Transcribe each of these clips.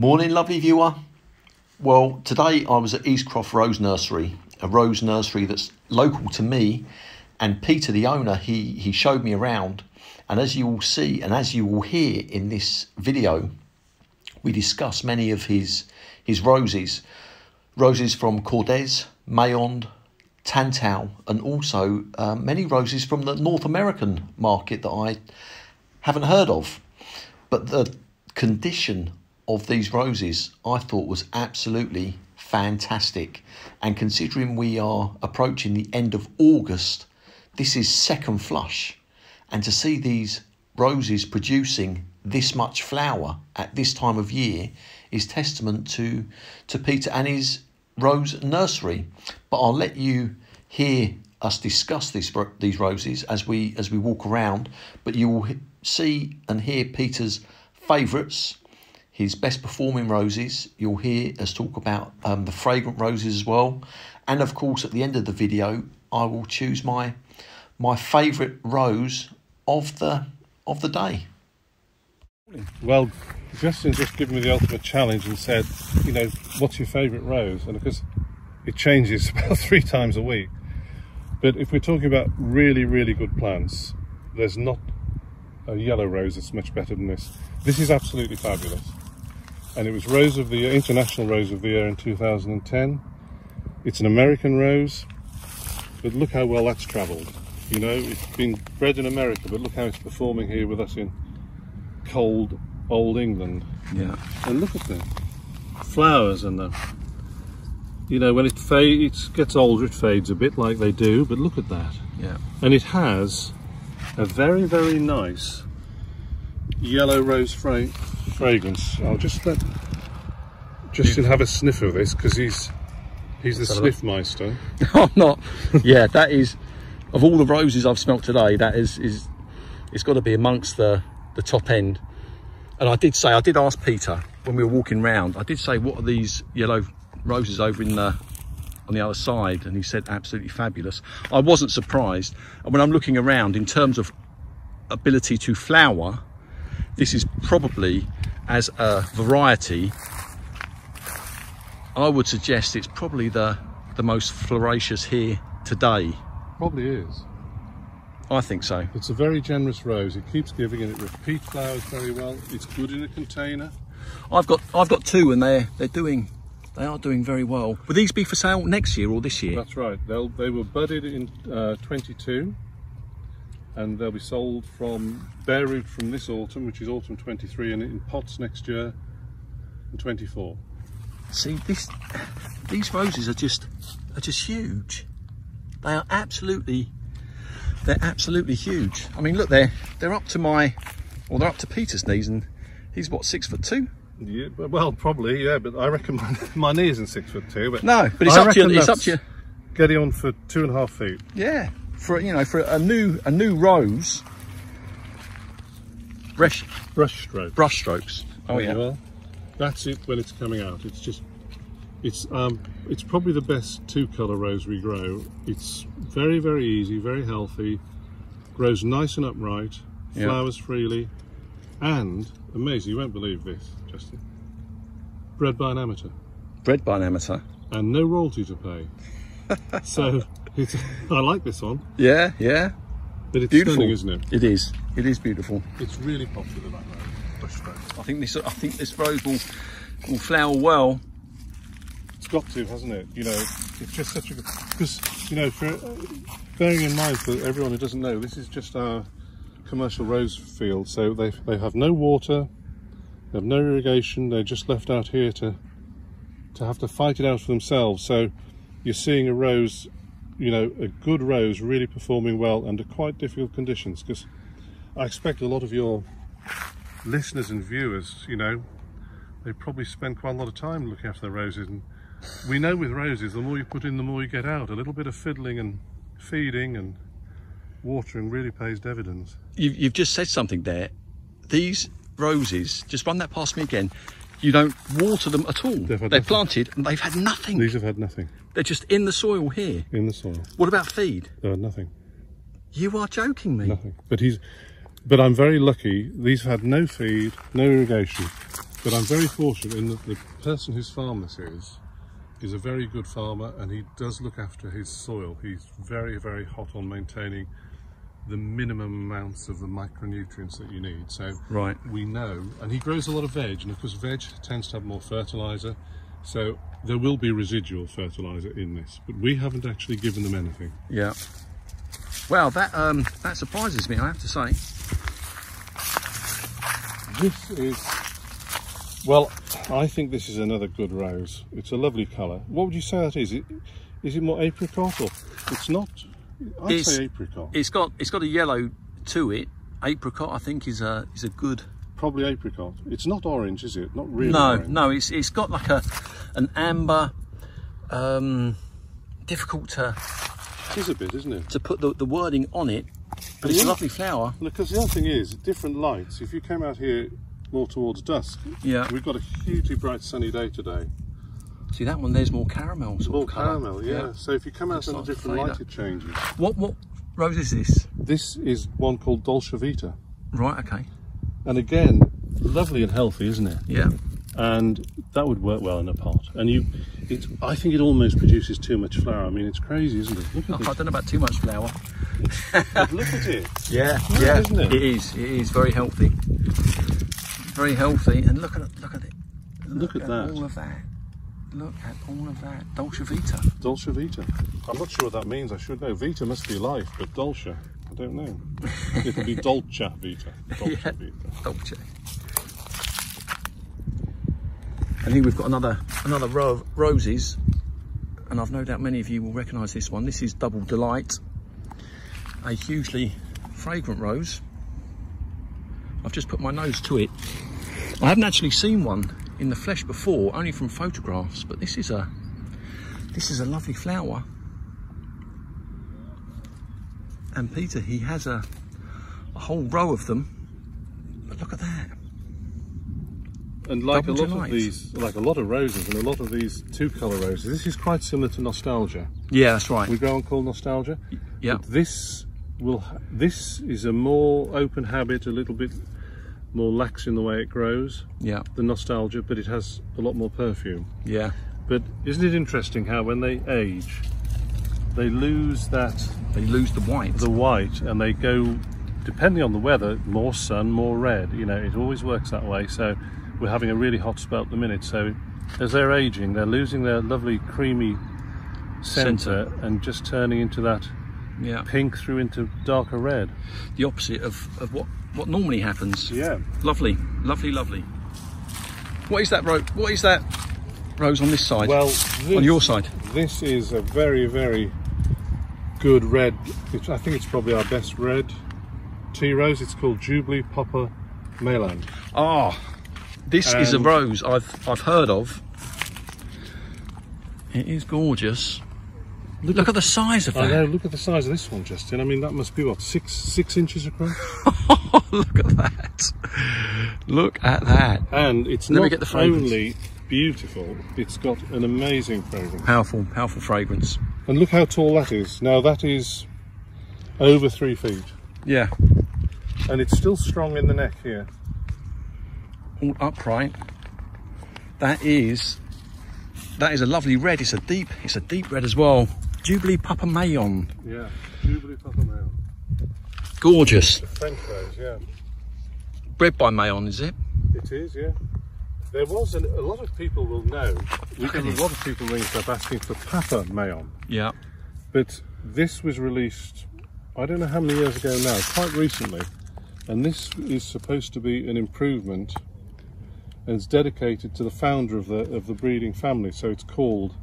Morning, lovely viewer. Well, today I was at Eastcroft Rose Nursery, a rose nursery that's local to me. And Peter, the owner, he, he showed me around. And as you will see, and as you will hear in this video, we discuss many of his, his roses. Roses from Kordes, Meilland, Tantau, and also uh, many roses from the North American market that I haven't heard of. But the condition of these roses I thought was absolutely fantastic. And considering we are approaching the end of August, this is second flush. And to see these roses producing this much flower at this time of year is testament to, to Peter and his rose nursery. But I'll let you hear us discuss these, these roses as we, as we walk around. But you will see and hear Peter's favourites his best performing roses. You'll hear us talk about um, the fragrant roses as well. And of course, at the end of the video, I will choose my my favourite rose of the of the day. Well, Justin just given me the ultimate challenge and said, you know, what's your favourite rose? And because it changes about three times a week. But if we're talking about really, really good plants, there's not a yellow rose that's much better than this. This is absolutely fabulous and it was Rose of the Year, International Rose of the Year in 2010. It's an American rose, but look how well that's travelled. You know, it's been bred in America, but look how it's performing here with us in cold old England. Yeah. And look at the flowers and the, you know, when it fades, it gets older, it fades a bit like they do, but look at that. Yeah. And it has a very, very nice yellow rose fra fragrance. I'll just let Justin have a sniff of this because he's he's the sniff meister. I'm not. Yeah, that is of all the roses I've smelt today. That is is it's got to be amongst the the top end. And I did say I did ask Peter when we were walking round. I did say what are these yellow roses over in the on the other side and he said absolutely fabulous i wasn't surprised and when i'm looking around in terms of ability to flower this is probably as a variety I would suggest it's probably the the most floracious here today. Probably is. I think so. It's a very generous rose. It keeps giving and it repeats flowers very well. It's good in a container. I've got I've got two and they're they're doing they are doing very well. Will these be for sale next year or this year? That's right. They'll they were budded in uh, 22 and they'll be sold from bare root from this autumn, which is autumn 23, and in pots next year in 24. See, this, these roses are just are just huge. They are absolutely, they're absolutely huge. I mean, look, they're they're up to my, well, they're up to Peter's knees, and he's what six foot two. Yeah, well, probably, yeah, but I reckon my, my knee isn't six foot two. But no, but it's I up to it's up to you. Getting on for two and a half feet. Yeah, for you know for a new a new rose. Brush brush strokes. brush strokes. Oh yeah. well that's it when it's coming out. It's just it's um it's probably the best two color rose we grow. It's very very easy very healthy grows nice and upright flowers freely and amazing you won't believe this justin bred by an amateur. Bred by an amateur. And no royalty to pay so I like this one. Yeah, yeah. But it's beautiful. stunning, isn't it? It is. It is beautiful. It's really popular that rose. I think this. I think this rose will will flower well. It's got to, hasn't it? You know, it's just such a good because you know, for, bearing in mind for everyone who doesn't know, this is just our commercial rose field. So they they have no water, they have no irrigation. They're just left out here to to have to fight it out for themselves. So you're seeing a rose you know, a good rose really performing well under quite difficult conditions because I expect a lot of your listeners and viewers, you know, they probably spend quite a lot of time looking after their roses and we know with roses the more you put in the more you get out. A little bit of fiddling and feeding and watering really pays dividends. You've, you've just said something there. These roses, just run that past me again, you don't water them at all. They're nothing. planted and they've had nothing. These have had nothing. They're just in the soil here? In the soil. What about feed? Uh, nothing. You are joking me. Nothing. But he's, but I'm very lucky. These have had no feed, no irrigation. But I'm very fortunate in that the person whose farm this is is a very good farmer and he does look after his soil. He's very, very hot on maintaining the minimum amounts of the micronutrients that you need. So Right. we know, and he grows a lot of veg, and of course veg tends to have more fertilizer, so there will be residual fertilizer in this, but we haven't actually given them anything. Yeah. Well, that um, that surprises me. I have to say. This is, well, I think this is another good rose. It's a lovely colour. What would you say that is? It, is it more apricot or? It's not. I'd It's- say apricot. It's got it's got a yellow to it. Apricot, I think, is a is a good. Probably apricot. It's not orange, is it? Not really. No, orange. no, it's it's got like a an amber. Um, difficult to It is a bit, isn't it? to put the, the wording on it, but it's a lovely flower. Because the other thing is, different lights. If you came out here more towards dusk, Yeah. we've got a hugely bright sunny day today. See that one? There's more caramel. Sort More caramel, yeah. So if you come out It's a like different light, it changes. What what rose is this? This is one called Dolce Vita. Right. Okay. And again, lovely and healthy, isn't it? Yeah. And that would work well in a pot. And you, it, I think it almost produces too much flower. I mean, it's crazy, isn't it? Look Oh, at I don't know about too much flower. this. Look at it. Yeah, Yeah, yeah, isn't it? It is. It is very healthy. Very healthy. And look at it. Look at it. Look at that. All of that. Look at all of that. Dolce Vita. Dolce Vita. I'm not sure what that means. I should know. Vita must be life, but Dolce, I don't know. It'll be Dolce Vita. Dolce Yeah. Vita. Dolce. And here we've got another another row of roses, and I've no doubt many of you will recognise this one. This is Double Delight, a hugely fragrant rose. I've just put my nose to it. I haven't actually seen one in the flesh before, only from photographs. But this is a this is a lovely flower. And Peter, he has a a whole row of them. But look at that. And like Double a lot delight. of these, like a lot of roses and a lot of these two colour roses, this is quite similar to nostalgia. Yeah, that's right. We grow and call nostalgia. Yeah. This will. This is a more open habit, a little bit more lax in the way it grows Yeah, The nostalgia, but it has a lot more perfume. yeah. But isn't it interesting how when they age, they lose that They lose the white. the white and they go, depending on the weather, more sun, more red. You know, it always works that way. So we're having a really hot spell at the minute. So as they're aging, they're losing their lovely creamy centre Centre. and just turning into that yeah. pink through into darker red. The opposite of, of what, what normally happens. Yeah. Lovely, lovely, lovely. What is that rose? What is that rose on this side? Well, on your side. This is a very, very good red. It's, I think it's probably our best red tea rose. It's called Jubilee Papa Meilland. Ah, this is a rose I've I've heard of. It is gorgeous. Look, at the size of oh, I know. that. Look at the size of this one, Justin. I mean, that must be what six six inches across. Look at that. Look at that. And it's Let not get the only beautiful; it's got an amazing fragrance. Powerful, powerful fragrance. And look how tall that is. Now that is over three feet, Yeah, and it's still strong in the neck here. all upright. That is that is a lovely red. It's a deep it's a deep red as well. Jubilee Papa Meilland. Yeah, Jubilee Papa Meilland. Gorgeous. French rose. Yeah. Bred by Meilland, is it? It is, yeah. There was an, a lot of people will know. We get a lot of people ringing up asking for Papa Meilland, Yeah. but this was released. I don't know how many years ago now, quite recently, and this is supposed to be an improvement, and it's dedicated to the founder of the of the breeding family. So it's called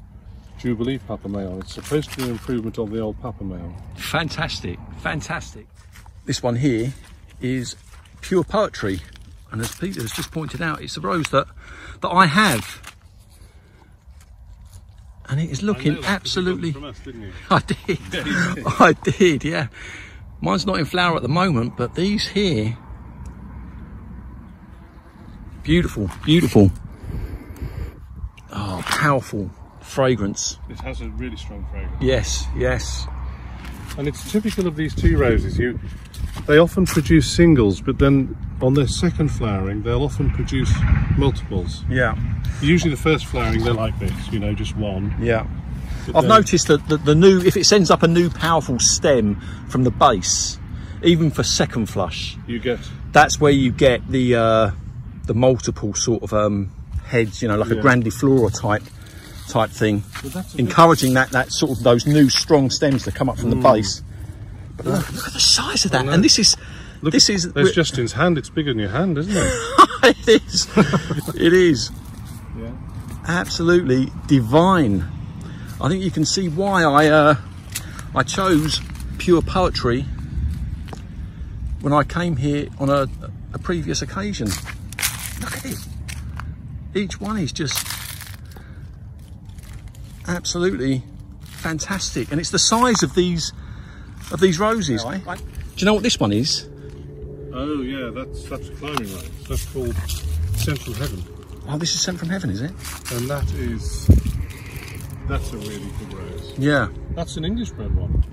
Jubilee Papa Meilland. It's supposed to be an improvement on the old Papa Meilland. Fantastic, fantastic. This one here is pure poetry, and as Peter has just pointed out, it's a rose that that I have, and it is looking absolutely. from us, didn't you? I did, I did, yeah. Mine's not in flower at the moment, but these here, beautiful, beautiful. Oh, powerful fragrance. It has a really strong fragrance. Yes, yes. And it's typical of these tea roses. You they often produce singles, but then on their second flowering, they'll often produce multiples. Yeah. Usually, the first flowering, they're like this, you know, just one. Yeah. But I've then- noticed that the, the new, if it sends up a new powerful stem from the base, even for second flush, you get that's where you get the uh, the multiple sort of um, heads, you know, like a grandiflora type type thing, But that's a bit- encouraging that that sort of those new strong stems to come up from the base. But look, look at the size of that, and this is Look, this is There's Justin's hand. It's bigger than your hand, isn't it? it is it is yeah. absolutely divine. I think you can see why I uh, I chose pure poetry when I came here on a, a previous occasion. Look at it. Each one is just absolutely fantastic, and it's the size of these of these roses. Do you know what this one is? Oh yeah, that's that's a climbing rose. That's called Central Heaven, Oh, this is sent from heaven, is it? and that is that's a really good rose. Yeah. That's an English bred one.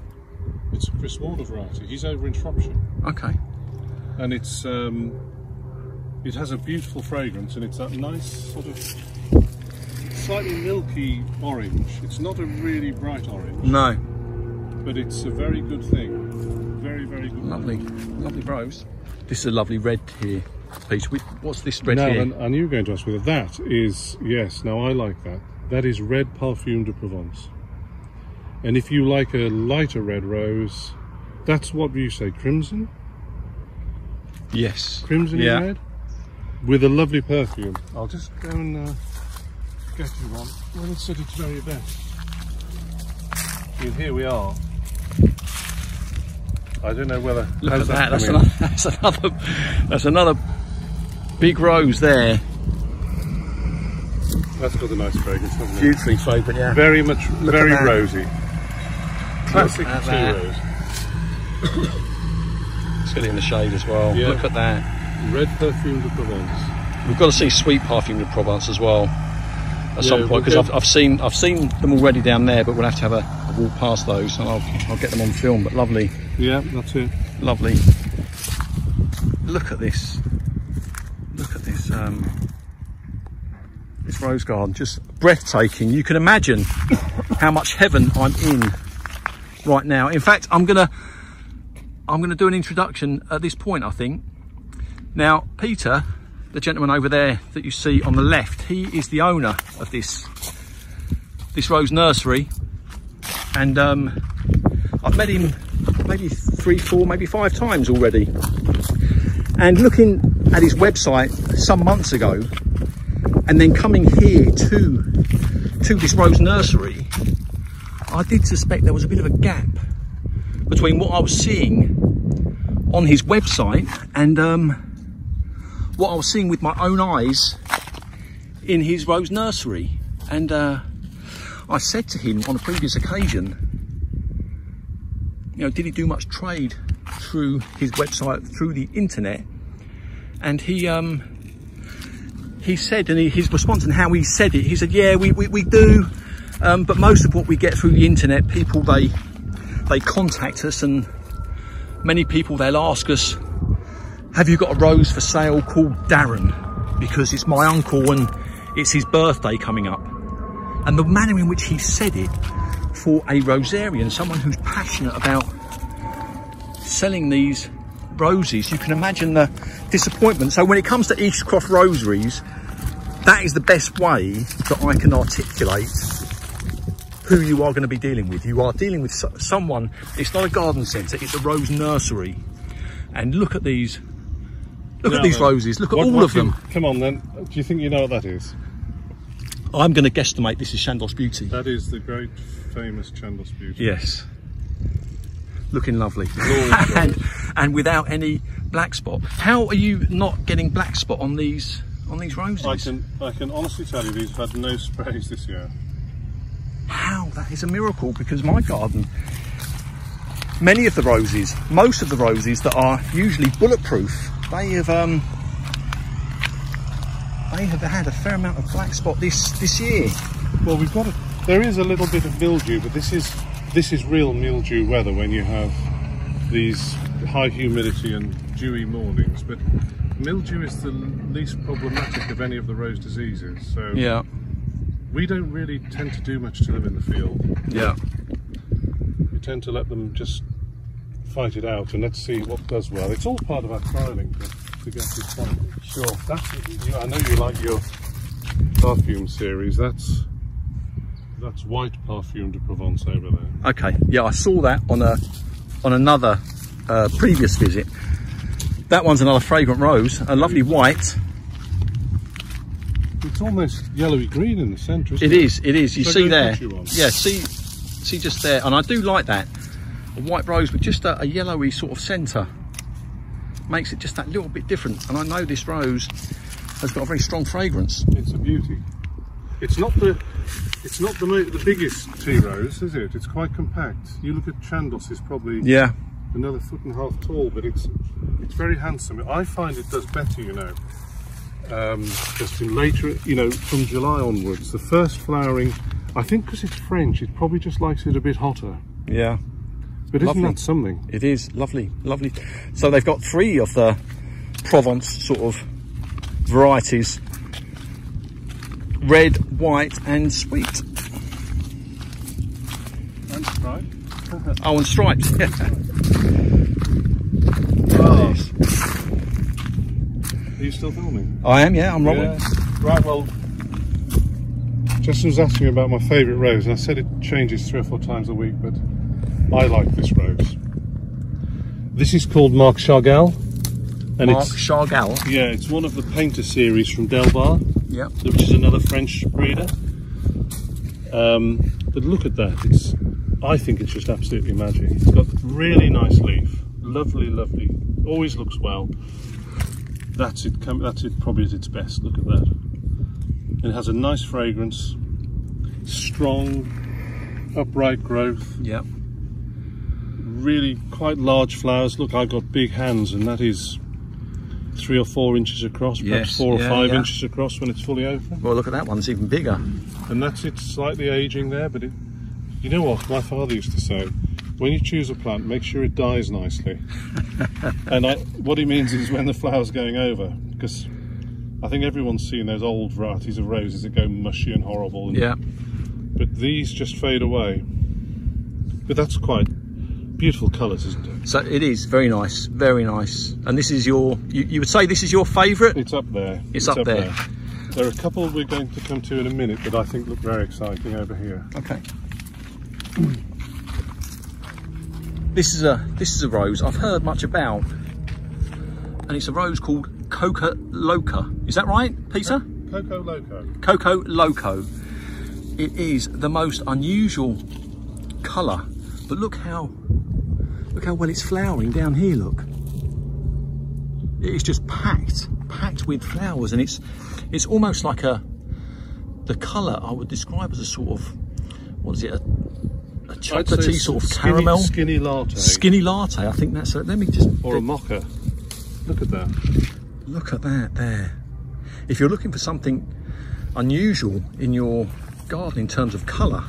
It's a Chris Warner variety. He's over in Shropshire, Okay. and it's um, it has a beautiful fragrance, and it's that nice sort of slightly milky orange. It's not a really bright orange, No. but it's a very good thing. Very very good. Lovely, lovely rose. This is a lovely red here, Peter. Wh- What's this red Now, here? and, and you were going to ask whether that is yes. Now I like that. That is red Parfum de Provence. And if you like a lighter red rose, that's what you say, crimson, yes. crimson Yeah. red, with a lovely perfume. I'll just go and uh, get you one. Well, it's at its very best. And here we are. I don't know whether. Look at that. That's another, that's another. That's another big rose there. That's got a nice fragrance, hasn't it? Hugely favourite, yeah. Very much, Look very rosy. Classic at tea that. rose. It's good in the shade as well. Yeah. Look at that. Red perfume de Provence. We've got to see sweet perfume de Provence as well at Yeah, some point because I've, I've seen I've seen them already down there, but we'll have to have a, a walk past those and I'll I'll get them on film. But lovely. Yeah, that's it. lovely. Look at this. Look at this. Um, this rose garden, just breathtaking. You can imagine how much heaven I'm in right now. In fact, I'm gonna I'm gonna do an introduction at this point. I think. Now, Peter, the gentleman over there that you see on the left, he is the owner of this this rose nursery, and um, I've met him maybe three, four, maybe five times already. And looking at his website some months ago, and then coming here to to this rose nursery, I did suspect there was a bit of a gap between what I was seeing on his website and um, what I was seeing with my own eyes in his rose nursery. And uh, I said to him on a previous occasion, you know, did he do much trade through his website, through the internet? And he, um, he said, and he, his response and how he said it, he said, yeah, we, we, we do, um, but most of what we get through the internet, people, they, they contact us and many people, they'll ask us, have you got a rose for sale called Darren? Because it's my uncle and it's his birthday coming up. And the manner in which he said it, for a rosarian, someone who's passionate about selling these roses, you can imagine the disappointment. So when it comes to Eastcroft rosaries, that is the best way that I can articulate who you are going to be dealing with. You are dealing with someone, it's not a garden centre, it's a rose nursery. And look at these, look Now at these roses, look at what- all what of do you- them. Come on then. Do you think you know what that is? I'm going to guesstimate this is Chandos Beauty. That is the great famous Chandos Beauty. Yes. Looking lovely. And, and without any black spot. How are you not getting black spot on these on these roses? I can I can honestly tell you these have had no sprays this year. How? That is a miracle because my garden, many of the roses, most of the roses that are usually bulletproof, they have um they have had a fair amount of black spot this this year. Well, we've got a, there is a little bit of mildew, but this is this is real mildew weather when you have these high humidity and dewy mornings, but mildew is the least problematic of any of the rose diseases. So Yeah. we don't really tend to do much to them in the field. Yeah. We tend to let them just fight it out and let's see what does well. It's all part of our trialing to, to get this point. Sure. That's, you, I know you like your perfume series. That's that's white perfume de Provence over there. Okay. Yeah, I saw that on a on another uh, previous visit. That one's another fragrant rose, a lovely white. It's almost yellowy green in the centre. It it is. It is. You So see there. you. Yeah. See. See just there, and I do like that. A white rose with just a, a yellowy sort of centre makes it just that little bit different. And I know this rose has got a very strong fragrance. It's a beauty. It's not the it's not the the biggest tea rose, is it? It's quite compact. You look at Chandos is probably Yeah. another foot and a half tall, but it's it's very handsome. I find it does better, you know. Um, just in later, you know, from July onwards, the first flowering. I think because it's French, it probably just likes it a bit hotter. Yeah. But isn't Lovely. that something? It is lovely, lovely. So they've got three of the Provence sort of varieties: red, white, and sweet. That's right. Oh, and stripes. Oh. Ah. Are you still filming? I am. Yeah, I'm rolling. Yeah. Right, well, Justin was asking me about my favourite rose, and I said it changes three or four times a week, but I like this rose. This is called Marc Chagall, and Marc it's Chagall. yeah, it's one of the painter series from Delbard, Yeah. which is another French breeder. Um, but look at that! It's I think it's just absolutely magic. It's got really nice leaf, lovely, lovely. Always looks well. That's it. That's it. Probably at its best. Look at that. It has a nice fragrance, strong, upright growth, Yeah. Really quite large flowers. Look, I've got big hands, and that is three or four inches across, perhaps Yes, four or five yeah. inches across when it's fully open. Well, look at that one. It's even bigger. And that's it, slightly aging there, but it, you know what my father used to say? When you choose a plant, make sure it dies nicely. and I, what he means is when the flower's going over, because I think everyone's seen those old varieties of roses that go mushy and horrible. And, Yeah. But these just fade away. But that's quite beautiful colours, isn't it? So it is very nice, very nice. And this is your. You, you would say this is your favourite? It's up there. It's up there. There are a couple we're going to come to in a minute that I think look very exciting over here. Okay. This is a this is a rose I've heard much about, and it's a rose called Coca Loca. Is that right, Peter? Koko Loko. Koko Loko. It is the most unusual colour, but look how look how well it's flowering down here. Look, it is just packed, packed with flowers, and it's it's almost like a the colour I would describe as a sort of what is it a, a chocolatey sort of skinny- caramel Skinny latte. skinny latte. I think that's it. Let me just or a mocha. Look at that. Look at that there. If you're looking for something unusual in your garden in terms of colour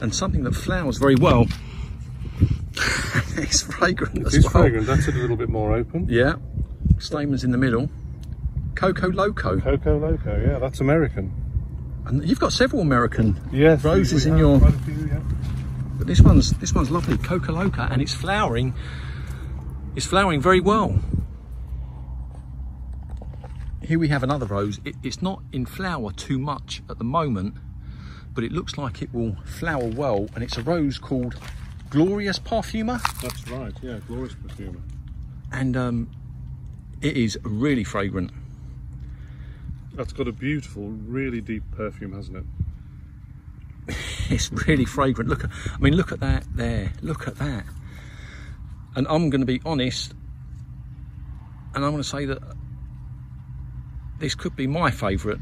and something that flowers very well, it's fragrant as It's well. fragrant. That's a little bit more open. Yeah, stamens in the middle. Koko Loko. Koko Loko. Yeah, that's American. And you've got several American Yes. roses in your. few, yeah. But this one's this one's lovely, Coca Loca, and it's flowering. It's flowering very well. Here we have another rose. It, it's not in flower too much at the moment, but it looks like it will flower well. And it's a rose called Glorious Parfuma, That's right. Yeah, glorious perfumer. and um, it is really fragrant. That's got a beautiful, really deep perfume, hasn't it? It's really fragrant. Look, at, I mean, look at that there. Look at that. And I'm going to be honest, and I'm going to say that this could be my favourite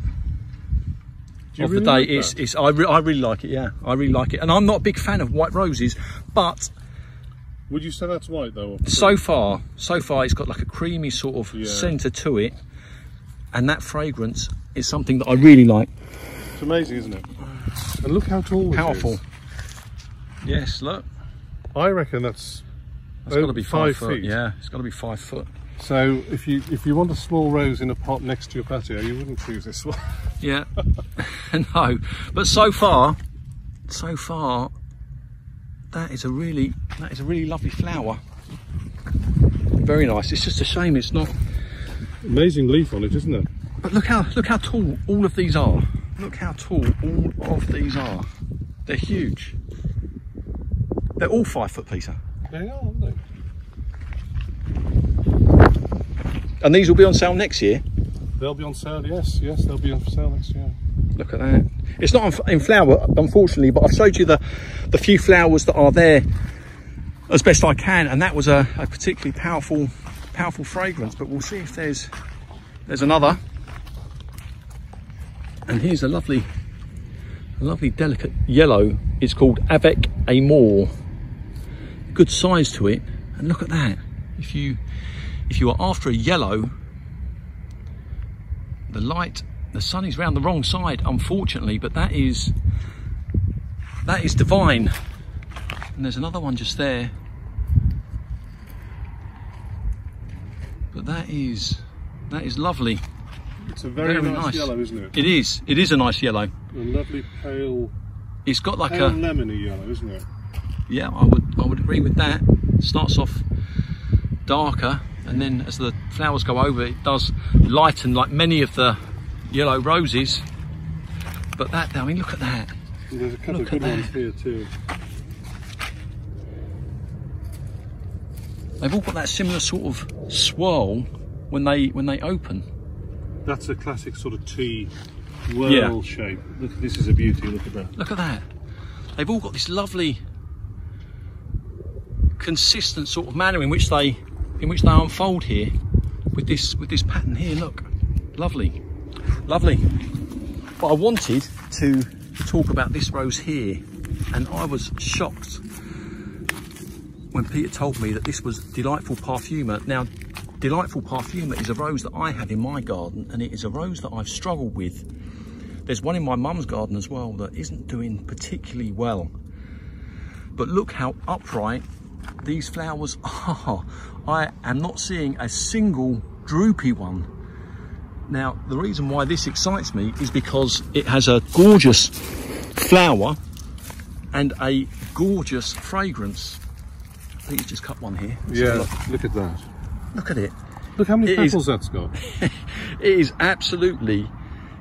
of really the day. like it's, it's, I, re- I really like it. Yeah, I really like it. And I'm not a big fan of white roses, but Would you say that's white though? so far, so far, it's got like a creamy sort of Yeah. centre to it, and that fragrance is something that I really like. It's amazing, isn't it? And look how tall Powerful. Yes, look. I reckon that's That's got to be five, five foot. feet. Yeah, it's got to be five foot. So if you if you want a small rose in a pot next to your patio, you wouldn't choose this one. Yeah, no, but so far, so far, that is a really that is a really lovely flower. Very nice. It's just a shame it's not. Amazing leaf on it, isn't it? But look how look how tall all of these are. Look how tall all of these are. They're huge. They're all five foot, Peter. They are, aren't they? And these will be on sale next year. They'll be on sale. Yes, yes, they'll be on sale next year. Look at that. It's not in flower, unfortunately, but I've showed you the, the few flowers that are there as best I can, and that was a, a particularly powerful, powerful fragrance. But we'll see if there's there's another. And here's a lovely, a lovely delicate yellow. It's called Avec Amour. Good size to it, and look at that. If you if you are after a yellow, the light the sun is round the wrong side unfortunately but that is that is divine. And there's another one just there. But that is that is lovely. It's a very, Very nice, nice. yellow, isn't it? it is. It is a nice yellow. A lovely pale, it's got like a lemony yellow, isn't it? yeah i would i would agree with that. Starts off darker and then as the flowers go over it does lighten like many of the yellow roses but that i mean look at that there's a couple Look of good ones here too. They've all got that similar sort of swirl when they when they open. That's a classic sort of T whirl Yeah. shape. Look, this is a beauty. Look at that. Look at that. They've all got this lovely consistent sort of manner in which they in which they unfold here with this with this pattern here. Look. Lovely. Lovely. But I wanted to talk about this rose here and I was shocked when Peter told me that this was Delightful Parfuma. Now, Delightful Parfuma is a rose that I have in my garden and it is a rose that I've struggled with. There's one in my mum's garden as well that isn't doing particularly well. But look how upright these flowers are. I am not seeing a single droopy one. Now, the reason why this excites me is because it has a gorgeous flower and a gorgeous fragrance. Peter's just cut one here. Let's Yeah, Look. look at that. look at it. Look how many It is- petals that's got. It is absolutely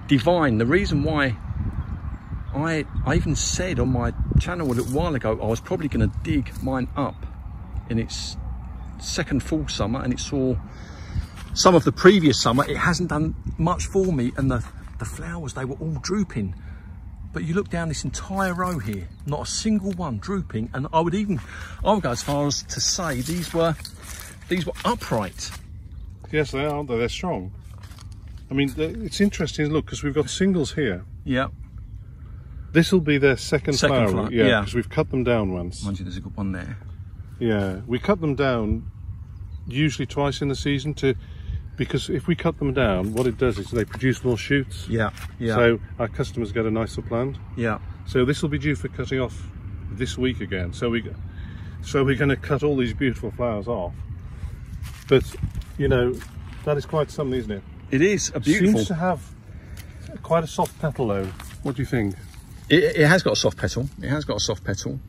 divine. The reason why I I even said on my channel a little while ago I was probably going to dig mine up in its second full summer and it saw some of the previous summer it hasn't done much for me and the the flowers they were all drooping but you look down this entire row here not a single one drooping and I would even I would go as far as to say these were these were upright Yes, they are, aren't they? They're strong. I mean, it's interesting, look, because we've got singles here. yeah This will be their second, Second flower. flower, yeah, yeah. because we've cut them down once. mind you there's a good one there Yeah, we cut them down usually twice in the season to because if we cut them down, what it does is they produce more shoots. Yeah, yeah, So our customers get a nicer plant. yeah. So this will be due for cutting off this week again. So we, so we're going to cut all these beautiful flowers off. But you know, that is quite something, isn't it? It is a beautiful. Seems to have quite a soft petal though. What do you think? It, it has got a soft petal. It has got a soft petal.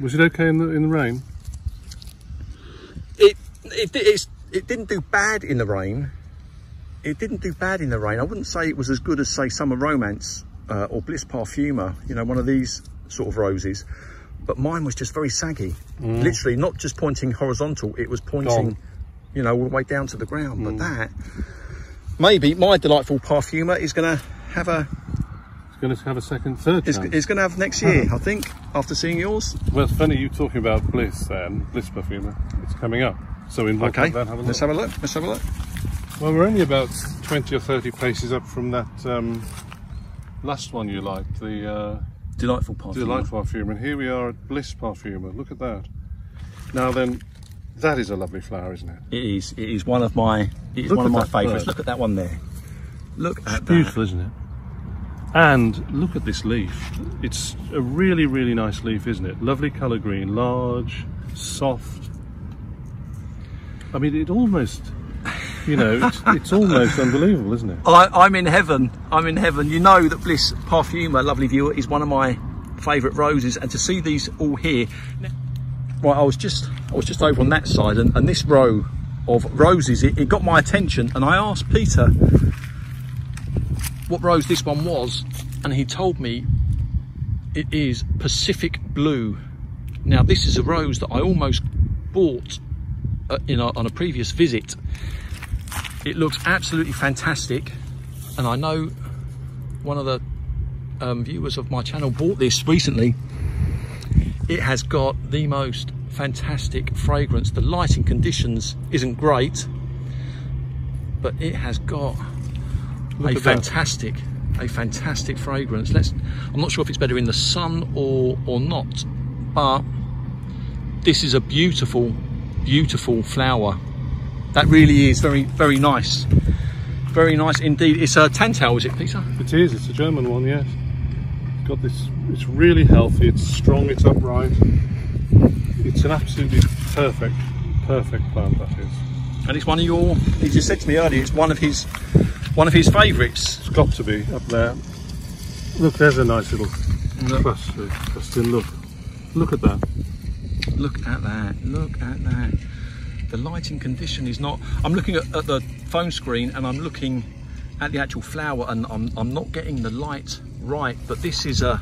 Was it okay in the in the rain? It it it's, it didn't do bad in the rain. It didn't do bad in the rain. I wouldn't say it was as good as say Summer Romance uh, or Bliss Parfuma. You know, one of these sort of roses. But mine was just very saggy. Literally, not just pointing horizontal. It was pointing, Gone. you know, all the way down to the ground. But that maybe my delightful Parfuma is going to have a It's going to have a second, third chance. is going to have next year. I think after seeing yours. Well, it's funny you talking about Bliss then, Bliss Perfumer. It's coming up. So Okay, that, have a look. let's have a look. Let's have a look. Well, we're only about 20 or 30 places up from that um, last one you liked, the uh, Delightful Parfuma. Delight Parfuma. And here we are at Bliss Parfuma. Look at that. Now then, that is a lovely flower, isn't it? It is. It is one of my. It is Look one of my favourites. Look at that one there. Look at that. Beautiful, isn't it? And look at this leaf. It's a really, really nice leaf, isn't it? Lovely colour green, large, soft. I mean, it almost, you know, it's, it's almost unbelievable, isn't it? I, I'm in heaven. I'm in heaven. You know that Bliss Parfuma, lovely viewer, is one of my favourite roses, and to see these all here. Right, I was just I was just over on that side, and, and this row of roses, it, it got my attention, and I asked Peter what rose this one was, and he told me it is Pacific Blue. Now, this is a rose that I almost bought in a, on a previous visit. It looks absolutely fantastic, and I know one of the um, viewers of my channel bought this recently. It has got the most fantastic fragrance. The lighting conditions isn't great, but it has got Look a at that. fantastic, a fantastic fragrance. Let's. I'm not sure if it's better in the sun or or not, but this is a beautiful, beautiful flower. That really is very very nice, very nice indeed. It's a Tantau, is it, Peter? It is. It's a German one, yes. It's got this. It's really healthy. It's strong. It's upright. It's an absolutely perfect, perfect plant. That is. And it's one of your. He just said to me earlier. It's one of his, one of his favourites. It's got to be up there. Look, there's a nice little cluster. cluster. Look, look at that. Look at that. Look at that. The lighting condition is not. I'm looking at, at the phone screen and I'm looking at the actual flower and I'm, I'm not getting the light right. But this is a.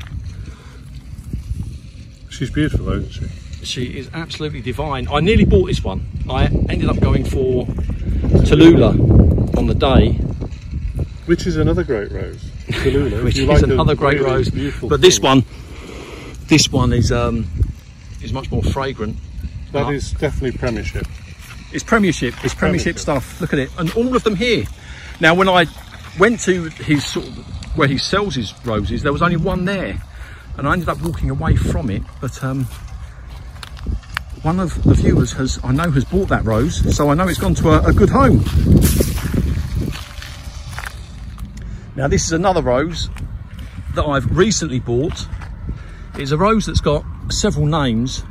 She's beautiful, though, isn't she? She is absolutely divine. I nearly bought this one. I ended up going for Tallulah on the day, Which is another great rose. Tallulah. Which is like another great really rose. beautiful But this one, this one is um, is much more fragrant. that is definitely Premiership. It's Premiership. It's Premiership Premiership. stuff. Look at it, and all of them here. Now, when I went to his sort of where he sells his roses, there was only one there, and I ended up walking away from it. But um, one of the viewers has, I know, has bought that rose, so I know it's gone to a, a good home. Now, this is another rose that I've recently bought. It's a rose that's got several names.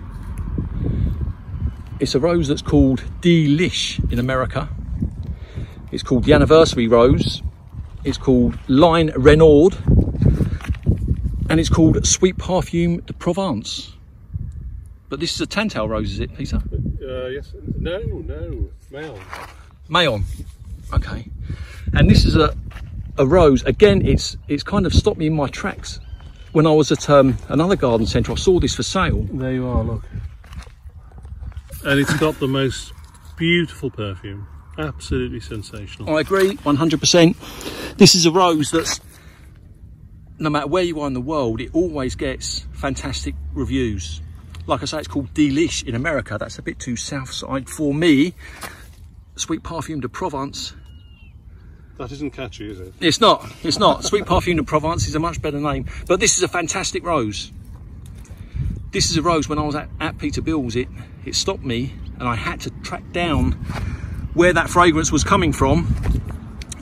It's a rose that's called Delish in America. It's called the Anniversary Rose. It's called Line Renaud. And it's called Sweet Parfume de Provence. But this is a Tantau rose, is it, Peter? Uh, yes. No, no. Male. Meilland. Okay. And this is a, a rose. Again, it's it's kind of stopped me in my tracks. When I was at um, another garden centre, I saw this for sale. There you are, look. And it's got the most beautiful perfume. Absolutely sensational. I agree, 100%. This is a rose that's, no matter where you are in the world, it always gets fantastic reviews. Like I say, it's called Delish in America. That's a bit too south side for me. Sweet Parfume de Provence. That isn't catchy, is it? It's not, it's not. Sweet Parfume de Provence is a much better name. But this is a fantastic rose. This is a rose when I was at, at Peter Beales', it, it stopped me and I had to track down where that fragrance was coming from.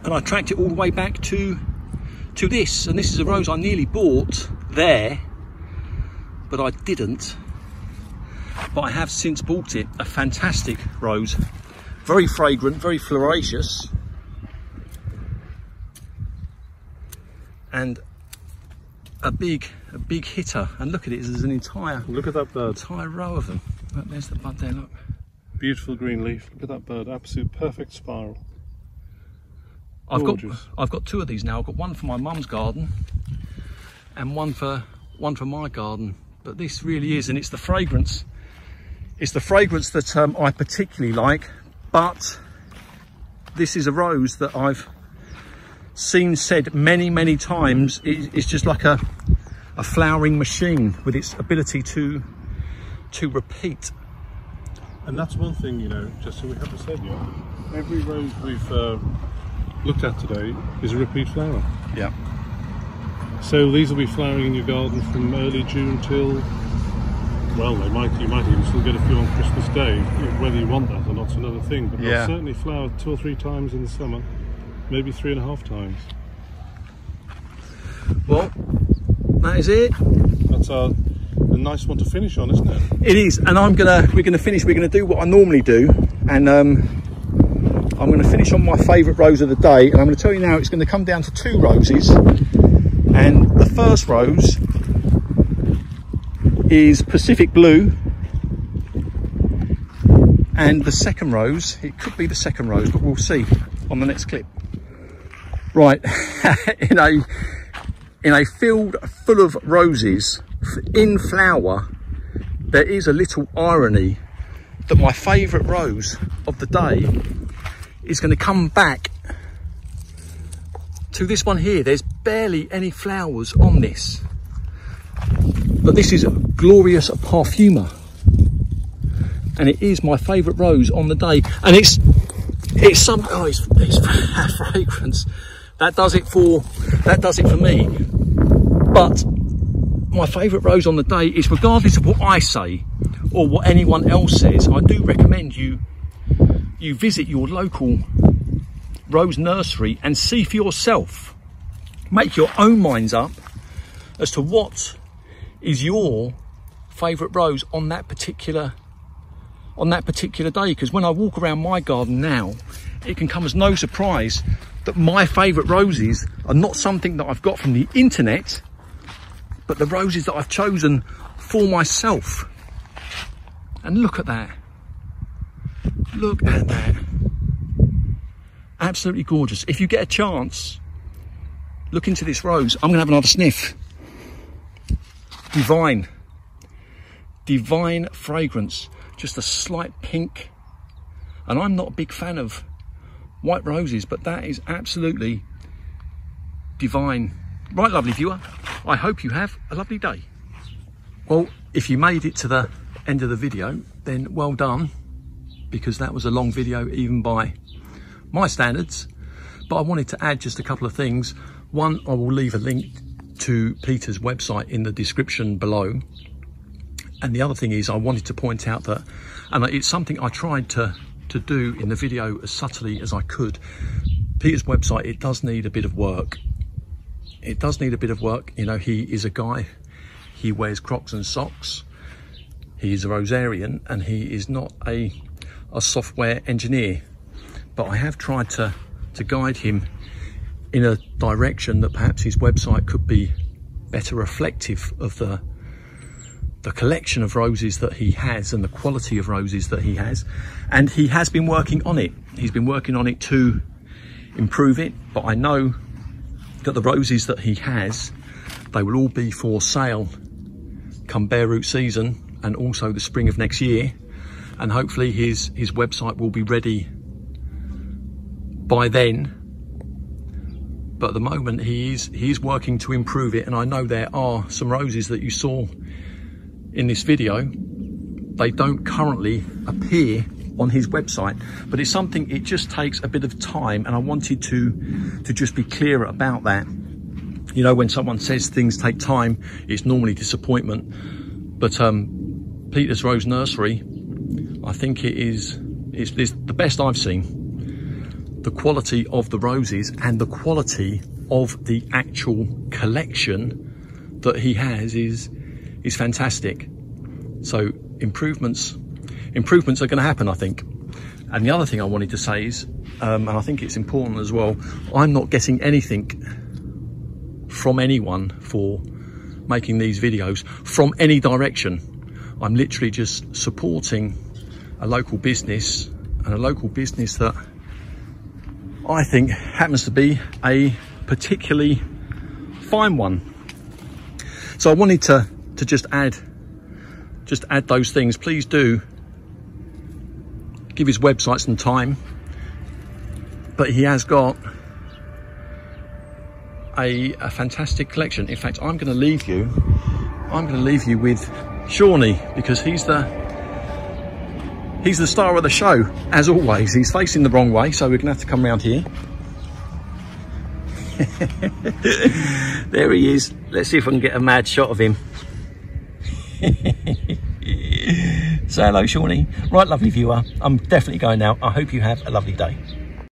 And I tracked it all the way back to, to this. And this is a rose I nearly bought there, but I didn't. But I have since bought it. A fantastic rose. Very fragrant, very floraceous. And a big, a big hitter. And look at it, there's an entire, Look at that bird. entire row of them. Look, there's the bud there, look. Beautiful green leaf. Look at that bird. Absolute perfect spiral. I've got I've got two of these now. I've got one for my mum's garden and one for one for my garden. But this really is, and it's the fragrance. It's the fragrance that um, I particularly like. But this is a rose that I've seen said many many times. It, it's just like a a flowering machine with its ability to to repeat. And that's one thing, you know, just so we haven't said yet. Every rose we've uh, looked at today is a repeat flower. Yeah. So these will be flowering in your garden from early June till, well, they might you might even still get a few on Christmas Day. Whether you want that or not's another thing. But Yeah. they'll certainly flower two or three times in the summer, maybe three and a half times. Well, that is it. That's our a nice one to finish on, isn't it? It is, and I'm gonna we're gonna finish. We're gonna do what I normally do, and um, I'm gonna finish on my favourite rose of the day. And I'm gonna tell you now, it's gonna come down to two roses, and the first rose is Pacific Blue, and the second rose, it could be the second rose, but we'll see on the next clip. Right, in a in a field full of roses in flower, there is a little irony that my favourite rose of the day is going to come back to this one here. There's barely any flowers on this. But this is a Glorious Parfuma. And it is my favourite rose on the day. And it's it's some oh it's, it's fragrance. That does it for that does it for me. But my favourite rose on the day is regardless of what I say or what anyone else says, I do recommend you you visit your local rose nursery and see for yourself. Make your own minds up as to what is your favourite rose on that particular on that particular day because when I walk around my garden now it can come as no surprise that my favourite roses are not something that I've got from the internet but the roses that I've chosen for myself. And look at that. Look at that. Absolutely gorgeous. If you get a chance look into this rose. I'm gonna have another sniff. Divine. Divine fragrance. Just a slight pink. And I'm not a big fan of white roses but that is absolutely divine. Right lovely viewer I hope you have a lovely day. Well if you made it to the end of the video then well done because that was a long video even by my standards. But I wanted to add just a couple of things. One I will leave a link to Peter's website in the description below. And the other thing is I wanted to point out that, and it's something I tried to, to do in the video as subtly as I could. Peter's website, it does need a bit of work. It does need a bit of work. You know, he is a guy, he wears crocs and socks. He is a Rosarian and he is not a, a software engineer. But I have tried to, to guide him in a direction that perhaps his website could be better reflective of the the collection of roses that he has and the quality of roses that he has. And he has been working on it. He's been working on it to improve it. But i know that the roses that he has they will all be for sale come bare root season and also the spring of next year. And hopefully his his website will be ready by then. But at the moment he is, he is working to improve it. And I know there are some roses that you saw in this video they don't currently appear on his website but it's something it just takes a bit of time and I wanted to to just be clear about that. You know when someone says things take time it's normally disappointment. But um Peter's Rose Nursery I think it is it's, it's the best I've seen. The quality of the roses and the quality of the actual collection that he has is is fantastic. So improvements improvements are going to happen, I think. And the other thing I wanted to say is, um, and I think it's important as well, I'm not getting anything from anyone for making these videos from any direction. I'm literally just supporting a local business and a local business that I think happens to be a particularly fine one. So I wanted to, to just add, just add those things. Please do give his website some time, but he has got a, a fantastic collection. In fact, I'm going to leave you, I'm going to leave you with Shawnee because he's the He's the star of the show, as always. He's facing the wrong way, so we're gonna have to come around here. there he is. Let's see if I can get a mad shot of him. Say hello, Shawnee. Right, lovely viewer. I'm definitely going now. I hope you have a lovely day.